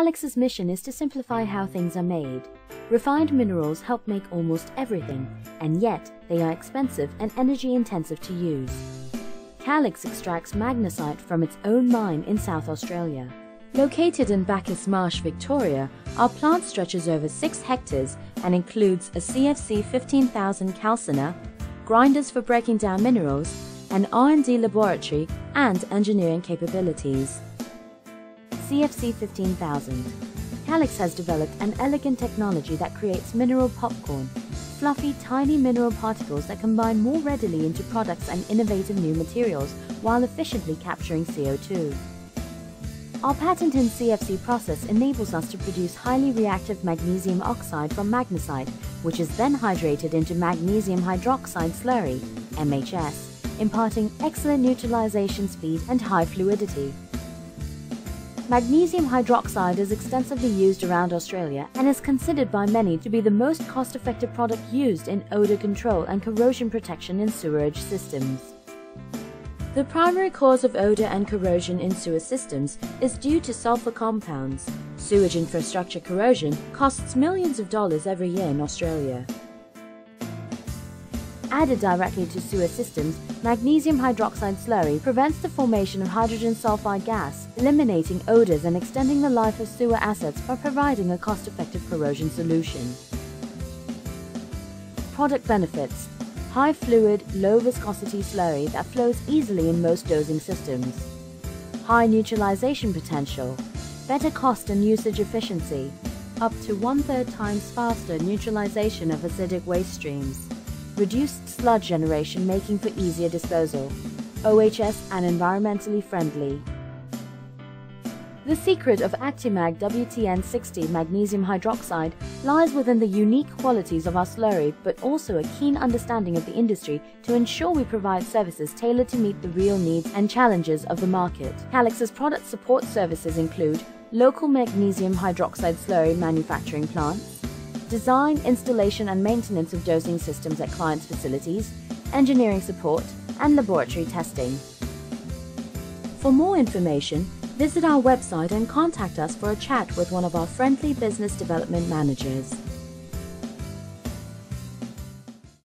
Calix's mission is to simplify how things are made. Refined minerals help make almost everything, and yet they are expensive and energy intensive to use. Calix extracts magnesite from its own mine in South Australia. Located in Bacchus Marsh, Victoria, our plant stretches over 6 hectares and includes a CFC 15000 calciner, grinders for breaking down minerals, an R&D laboratory and engineering capabilities. CFC 15000 Calix has developed an elegant technology that creates mineral popcorn, fluffy, tiny mineral particles that combine more readily into products and innovative new materials while efficiently capturing CO2. Our patented CFC process enables us to produce highly reactive magnesium oxide from magnesite, which is then hydrated into magnesium hydroxide slurry, MHS, imparting excellent neutralization speed and high fluidity. Magnesium hydroxide is extensively used around Australia and is considered by many to be the most cost-effective product used in odor control and corrosion protection in sewerage systems. The primary cause of odor and corrosion in sewer systems is due to sulfur compounds. Sewage infrastructure corrosion costs millions of dollars every year in Australia. Added directly to sewer systems, magnesium hydroxide slurry prevents the formation of hydrogen sulfide gas, eliminating odors and extending the life of sewer assets by providing a cost-effective corrosion solution. Product benefits high fluid, low viscosity slurry that flows easily in most dosing systems. High neutralization potential, better cost and usage efficiency, up to one-third times faster neutralization of acidic waste streams, reduced sludge generation making for easier disposal, OHS and environmentally friendly. The secret of Actimag WTN60 magnesium hydroxide lies within the unique qualities of our slurry but also a keen understanding of the industry to ensure we provide services tailored to meet the real needs and challenges of the market. Calix's product support services include local magnesium hydroxide slurry manufacturing plants, design, installation and maintenance of dosing systems at clients' facilities, engineering support, and laboratory testing. For more information, Visit our website and contact us for a chat with one of our friendly business development managers.